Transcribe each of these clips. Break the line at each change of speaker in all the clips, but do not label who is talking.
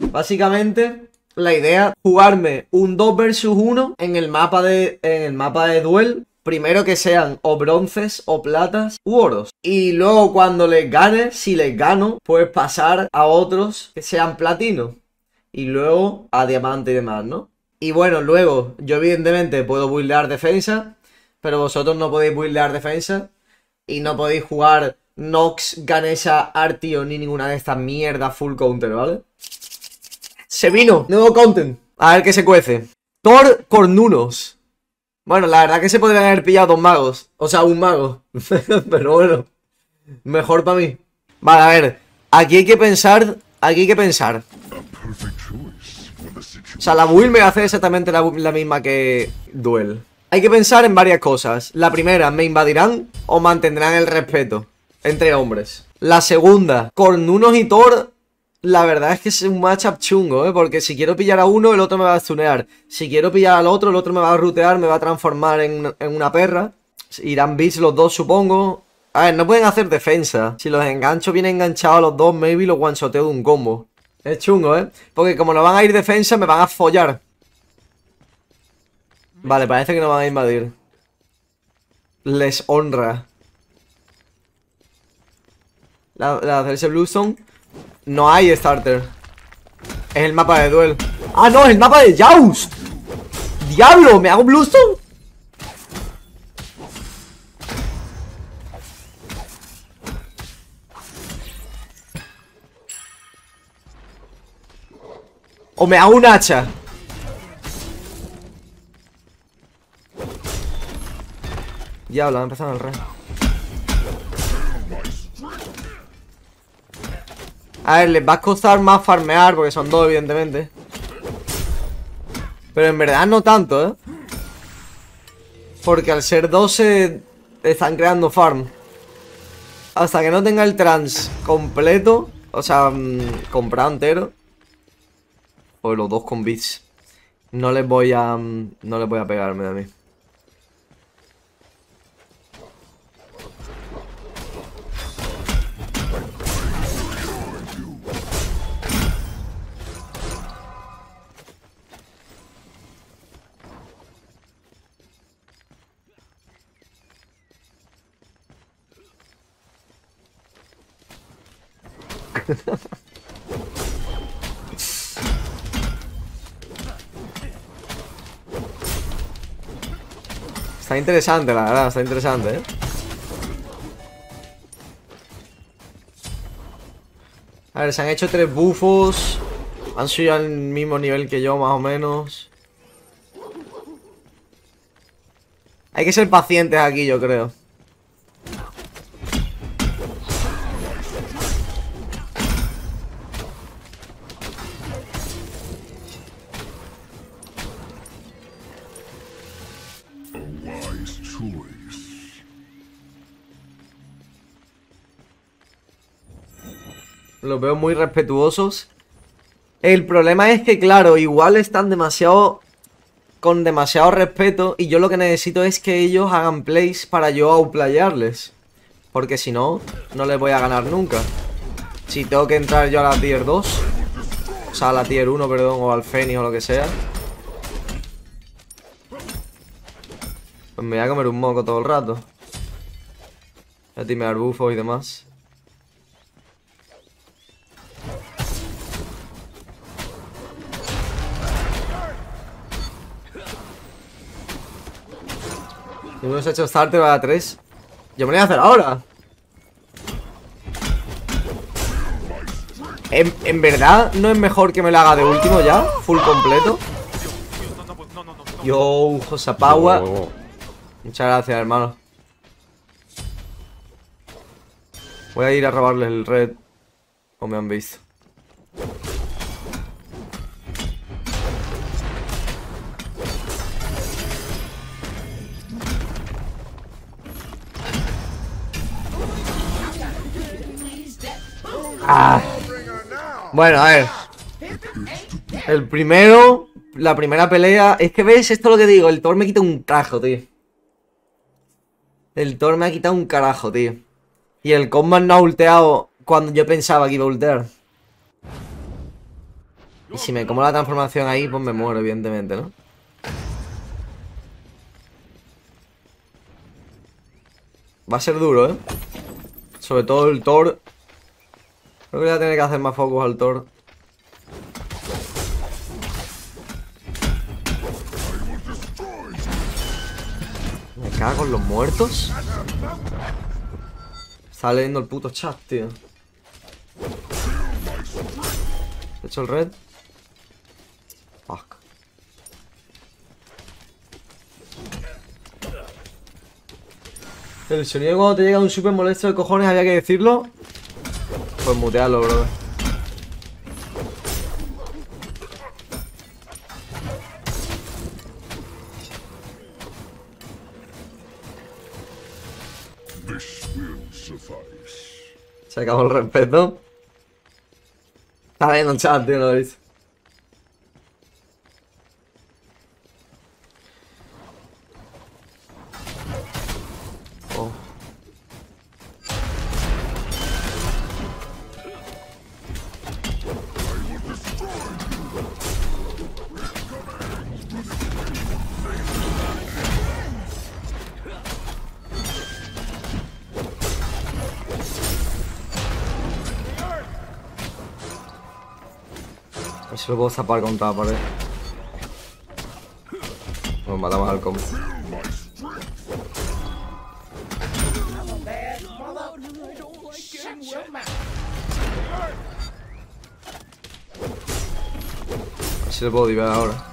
Básicamente, la idea jugarme un 2 versus 1 en el mapa de en el mapa de duel primero que sean o bronces o platas u oros. Y luego cuando les gane, si les gano, pues pasar a otros que sean platinos. Y luego a diamante y demás, ¿no? Y bueno, luego yo evidentemente puedo buildear defensa, pero vosotros no podéis buildear defensa y no podéis jugar Nox, Ganesha, Artio ni ninguna de estas mierdas full counter, ¿vale? Se vino, nuevo content. A ver qué se cuece. Thor Cornunos. Bueno, la verdad que se podrían haber pillado dos magos. O sea, un mago. Pero bueno. Mejor para mí. Vale, a ver. Aquí hay que pensar. Aquí hay que pensar. O sea, la build me hace exactamente la, la misma que Duel. Hay que pensar en varias cosas. La primera, ¿me invadirán o mantendrán el respeto entre hombres? La segunda, Cornunos y Thor la verdad es que es un matchup chungo, ¿eh? Porque si quiero pillar a uno, el otro me va a stunear. Si quiero pillar al otro, el otro me va a rutear, me va a transformar en, una perra. Irán beats los dos, supongo. A ver, no pueden hacer defensa. Si los engancho bien enganchados los dos, maybe los one-shoteo de un combo. Es chungo, ¿eh? Porque como no van a ir defensa, me van a follar. Vale, parece que no van a invadir. Les honra. La, la hacerse Bluestone no hay starter. Es el mapa de duel. ¡Ah, no! ¡Es el mapa de Joust! ¡Diablo! ¿Me hago Bluestone? O me hago un hacha Diablo, ha empezado el rey A ver, les va a costar más farmear porque son dos, evidentemente. Pero en verdad no tanto, ¿eh? Porque al ser dos se están creando farm. Hasta que no tenga el trans completo, o sea, mm, comprado entero. O los dos con bits. No les voy a... Mm, no les voy a pegarme a mí. Está interesante, la verdad, está interesante, ¿eh? A ver, se han hecho tres bufos. Han subido al mismo nivel que yo, más o menos. Hay que ser pacientes aquí, yo creo Los veo muy respetuosos. El problema es que, claro, igual están demasiado... Con demasiado respeto Y yo lo que necesito es que ellos hagan plays Para yo outplayarles Porque si no, no les voy a ganar nunca. Si tengo que entrar yo a la tier 2 O sea, a la tier 1, perdón O al Fenix o lo que sea Pues me voy a comer un moco todo el rato. Ya timear bufos y demás No hemos hecho starter a 3 Yo me lo voy a hacer ahora. ¿En, verdad no es mejor que me lo haga de último ya? Full completo. Yo, Josapagua Muchas gracias, hermano. Voy a ir a robarle el red O me han visto Ah. Bueno, a ver. El primero, la primera pelea. Es que ves, esto es lo que digo. El Thor me quita un carajo, tío. El Thor me ha quitado un carajo, tío. Y el combat no ha ulteado cuando yo pensaba que iba a ultear. Y si me como la transformación ahí, pues me muero, evidentemente, ¿no? Va a ser duro, ¿eh? Sobre todo el Thor. Creo que voy a tener que hacer más focos al Thor. Me cago en los muertos. Está leyendo el puto chat, tío. ¿He hecho el red? Fuck. El sonido cuando te llega un super molesto de cojones, había que decirlo. Pues mutearlo, bro. Se acabó el respeto. Está viendo el chat, tío, lo veis. A ver si lo puedo zapar contra la pared. Nos matamos al combo. A ver si lo puedo divar ahora.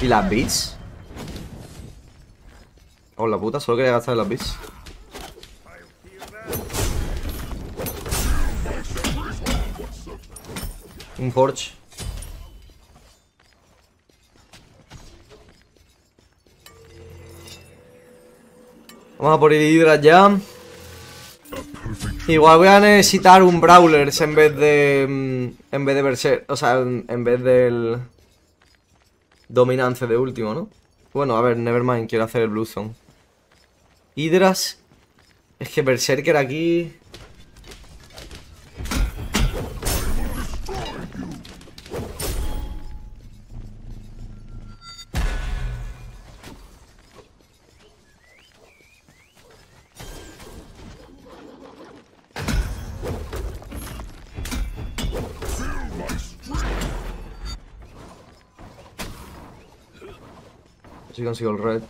¿Y las bits? Oh, la puta, solo quería gastar las bits. Un Forge. Vamos a por el Hydra ya. Igual voy a necesitar un Brawlers en vez de... mm, En vez de Berserk. O sea, en, en vez del... Dominance de último, ¿no? Bueno, a ver, Nevermind, quiero hacer el Blue Zone. Hydras. Es que Berserker aquí... Consigo el red.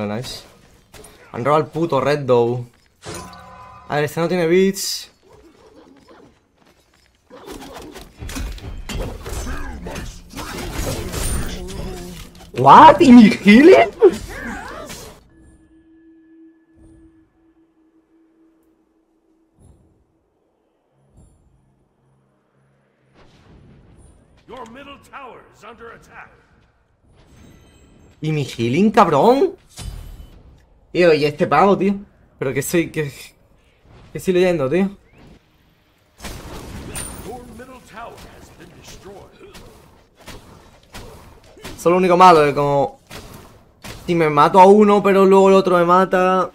Vale, nice. Han robado el puto red though. A ver, este no tiene beats. What? ¿Y mi healing?
Your middle tower is under attack.
¿Y mi healing, cabrón? Y este pavo, tío. Pero que estoy... que... Estoy leyendo, tío. Es lo único malo, de como... Si me mato a uno, pero luego el otro me mata...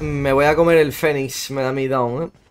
Me voy a comer el Fénix, me da mi down, eh.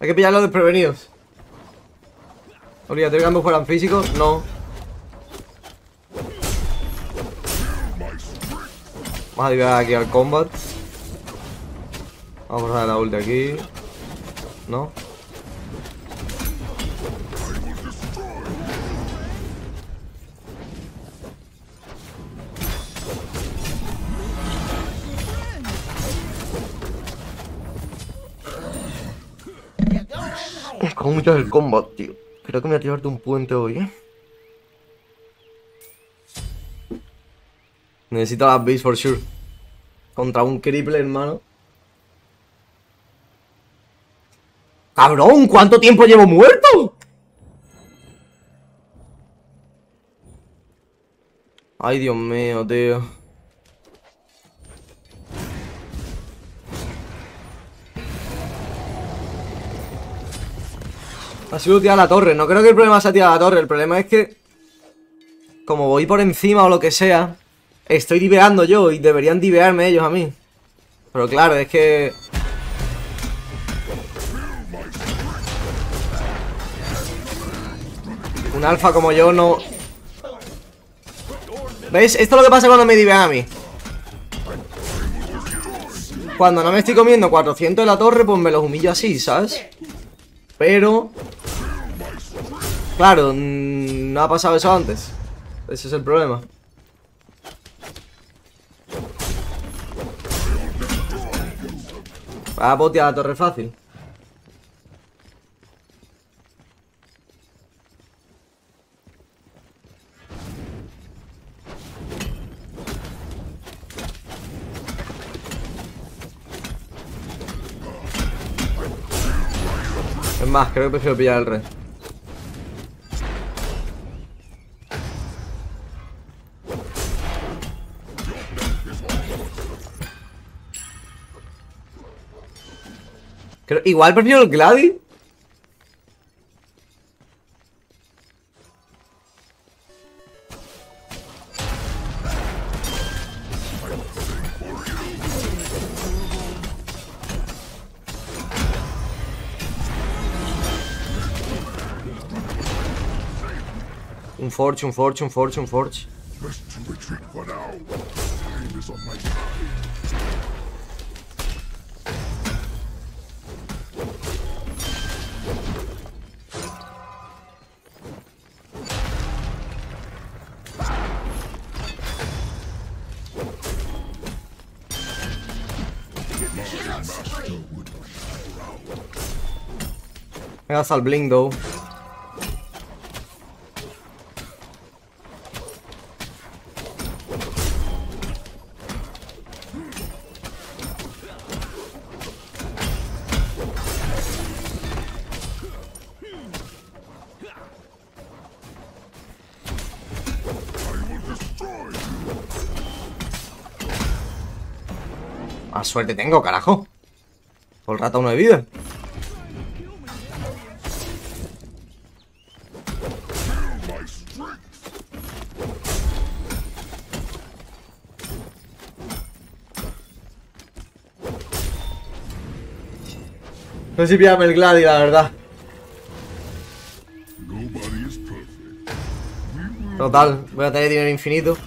Hay que pillarlos desprevenidos. Obligatorio que ambos fueran físicos. No. Vamos a llegar aquí al combat. Vamos a poner la ulti aquí. No. ¿Cómo mucho el combat, tío? Creo que me voy a tirarte un puente hoy, ¿eh? Necesito las beats for sure. Contra un cripple, hermano. ¡Cabrón! ¿Cuánto tiempo llevo muerto? Ay, Dios mío, tío. Ha sido tirar la torre. No creo que el problema sea tirar la torre. El problema es que... Como voy por encima o lo que sea... Estoy diveando yo y deberían divearme ellos a mí. Pero claro, es que... Un alfa como yo no... ¿Veis? Esto es lo que pasa cuando me divean a mí. Cuando no me estoy comiendo 400 de la torre, pues me los humillo así, ¿sabes? Pero... Claro, no ha pasado eso antes. Ese es el problema. Va a botear la torre fácil. Es más, creo que prefiero pillar el rey. Creo- igual prefiero el Gladi. Un Forge, un Forge, un Forge, un Forge. Me das al Blink, though. Más suerte tengo, carajo. Todo el rato uno de vida. No sé si pillarme el Gladi, la verdad. Total, voy a tener dinero infinito.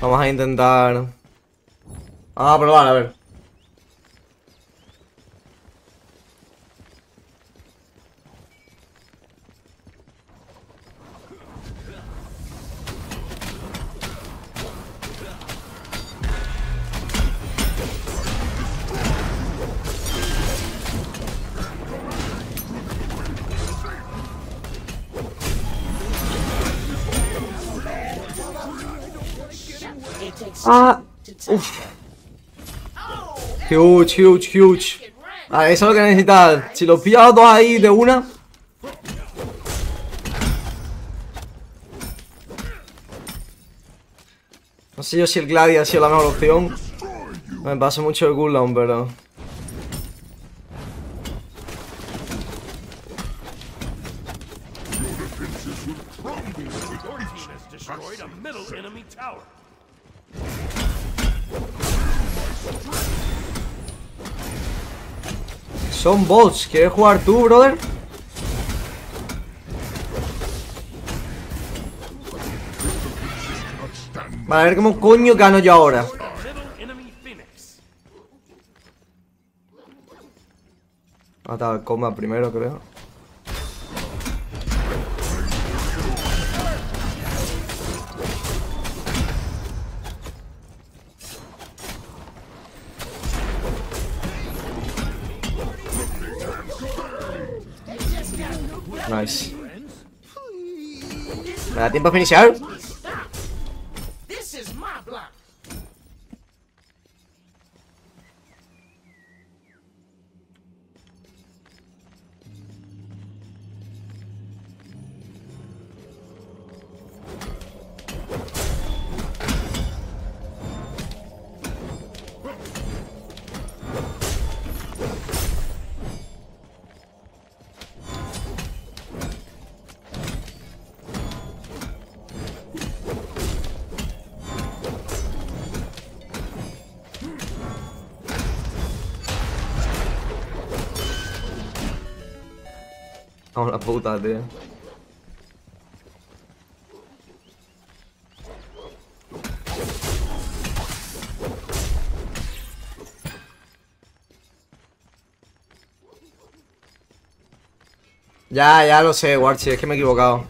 Vamos a intentar. Vamos a probar, a ver. Ah, uf. Huge, huge, huge. Ah, eso es lo que necesitas. Si los pillas dos ahí de una. No sé yo si el Gladi ha sido la mejor opción. Me pasa mucho el cooldown, pero. Son bots. ¿Quieres jugar tú, brother? Vale, a ver cómo coño gano yo ahora.
Middle enemy Phoenix.
Mata al combat primero, creo. ¿Me da tiempo Vamos la puta, tío. Ya, ya lo sé, Warchi, es que me he equivocado.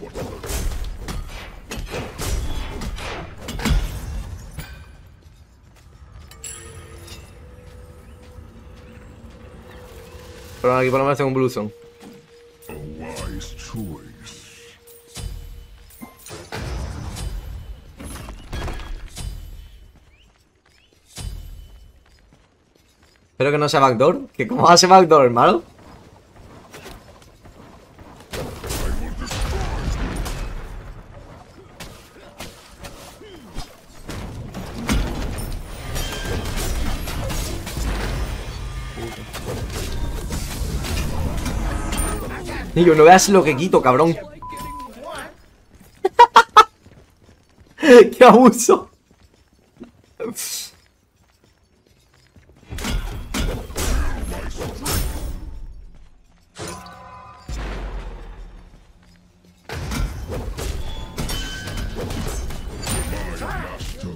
Pero aquí por lo menos tengo un blusón. Espero que no sea backdoor. ¿Que ¿Cómo va a ser backdoor, hermano? Niño, no veas lo que quito, cabrón. ¡Qué abuso!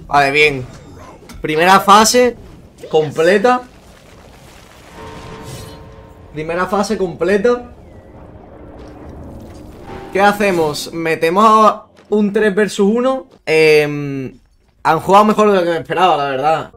Vale, bien. Primera fase completa. Primera fase completa. ¿Qué hacemos? Metemos un 3 versus 1. Eh, han jugado mejor de lo que me esperaba, la verdad.